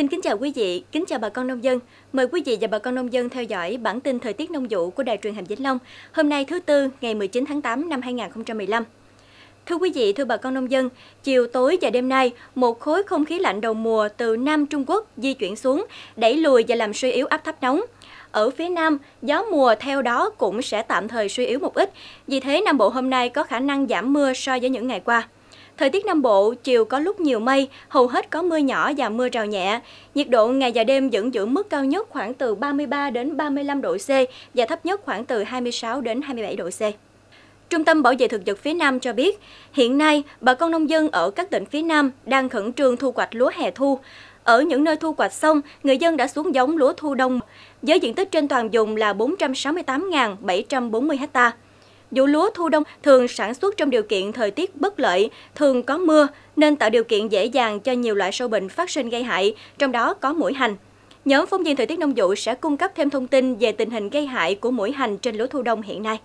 Xin kính chào quý vị, kính chào bà con nông dân. Mời quý vị và bà con nông dân theo dõi bản tin thời tiết nông vụ của Đài truyền hình Vĩnh Long. Hôm nay thứ tư, ngày 19 tháng 8 năm 2015. Thưa quý vị, thưa bà con nông dân, chiều tối và đêm nay, một khối không khí lạnh đầu mùa từ Nam Trung Quốc di chuyển xuống, đẩy lùi và làm suy yếu áp thấp nóng. Ở phía Nam, gió mùa theo đó cũng sẽ tạm thời suy yếu một ít, vì thế Nam Bộ hôm nay có khả năng giảm mưa so với những ngày qua. Thời tiết Nam Bộ, chiều có lúc nhiều mây, hầu hết có mưa nhỏ và mưa rào nhẹ. Nhiệt độ ngày và đêm vẫn giữ mức cao nhất khoảng từ 33 đến 35 độ C và thấp nhất khoảng từ 26 đến 27 độ C. Trung tâm Bảo vệ Thực vật phía Nam cho biết, hiện nay bà con nông dân ở các tỉnh phía Nam đang khẩn trương thu hoạch lúa hè thu. Ở những nơi thu hoạch xong, người dân đã xuống giống lúa thu đông với diện tích trên toàn vùng là 468.740 ha. Vụ lúa thu đông thường sản xuất trong điều kiện thời tiết bất lợi, thường có mưa nên tạo điều kiện dễ dàng cho nhiều loại sâu bệnh phát sinh gây hại, trong đó có mũi hành. Nhóm phóng viên thời tiết nông vụ sẽ cung cấp thêm thông tin về tình hình gây hại của mũi hành trên lúa thu đông hiện nay.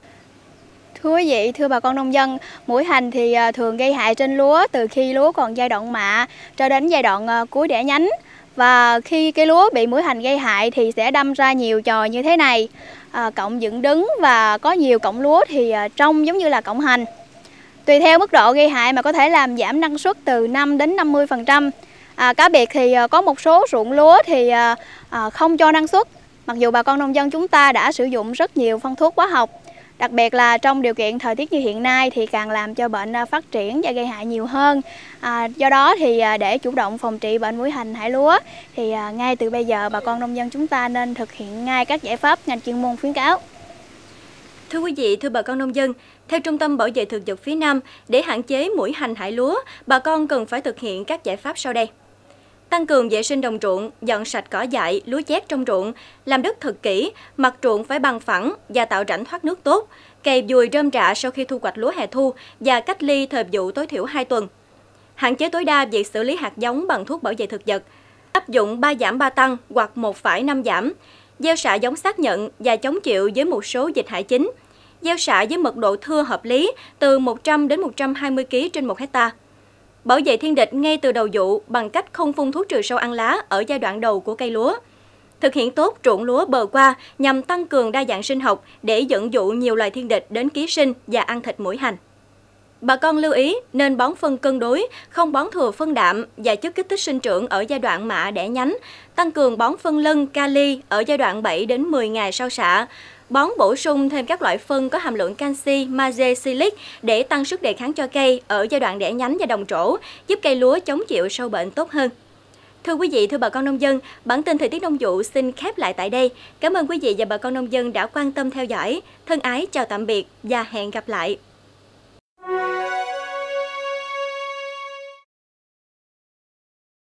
Thưa quý vị, thưa bà con nông dân, mũi hành thì à, thường gây hại trên lúa từ khi lúa còn giai đoạn mạ cho đến giai đoạn à, cuối đẻ nhánh. Và khi cây lúa bị mũi hành gây hại thì sẽ đâm ra nhiều trò như thế này. À, cọng dựng đứng và có nhiều cọng lúa thì à, trông giống như là cọng hành. Tùy theo mức độ gây hại mà có thể làm giảm năng suất từ 5 đến 50%. À, cá biệt thì à, có một số ruộng lúa thì à, à, không cho năng suất. Mặc dù bà con nông dân chúng ta đã sử dụng rất nhiều phân thuốc hóa học Đặc biệt là trong điều kiện thời tiết như hiện nay thì càng làm cho bệnh à, phát triển và gây hại nhiều hơn. À, do đó thì à, để chủ động phòng trị bệnh mũi hành hải lúa thì à, ngay từ bây giờ bà con nông dân chúng ta nên thực hiện ngay các giải pháp ngành chuyên môn khuyến cáo. Thưa quý vị, thưa bà con nông dân, theo Trung tâm Bảo vệ Thực vật phía Nam, để hạn chế mũi hành hại lúa, bà con cần phải thực hiện các giải pháp sau đây tăng cường vệ sinh đồng ruộng, dọn sạch cỏ dại, lúa chét trong ruộng, làm đất thật kỹ, mặt ruộng phải bằng phẳng và tạo rãnh thoát nước tốt, cày dùi rơm rạ sau khi thu hoạch lúa hè thu và cách ly thời vụ tối thiểu 2 tuần. Hạn chế tối đa việc xử lý hạt giống bằng thuốc bảo vệ thực vật. Áp dụng 3 giảm 3 tăng hoặc 1 phải 5 giảm. Gieo xạ giống xác nhận và chống chịu với một số dịch hại chính. Gieo xạ với mật độ thưa hợp lý từ 100 đến 120 kg trên 1 hectare bảo vệ thiên địch ngay từ đầu vụ bằng cách không phun thuốc trừ sâu ăn lá ở giai đoạn đầu của cây lúa. Thực hiện tốt ruộng lúa bờ qua nhằm tăng cường đa dạng sinh học để dẫn dụ nhiều loài thiên địch đến ký sinh và ăn thịt mũi hành. Bà con lưu ý nên bón phân cân đối, không bón thừa phân đạm và chất kích thích sinh trưởng ở giai đoạn mạ đẻ nhánh, tăng cường bón phân lân kali ở giai đoạn 7 đến 10 ngày sau xạ, Bón bổ sung thêm các loại phân có hàm lượng canxi, magie, silic để tăng sức đề kháng cho cây ở giai đoạn đẻ nhánh và đồng trổ, giúp cây lúa chống chịu sâu bệnh tốt hơn. Thưa quý vị, thưa bà con nông dân, bản tin thời tiết nông vụ xin khép lại tại đây. Cảm ơn quý vị và bà con nông dân đã quan tâm theo dõi. Thân ái chào tạm biệt và hẹn gặp lại.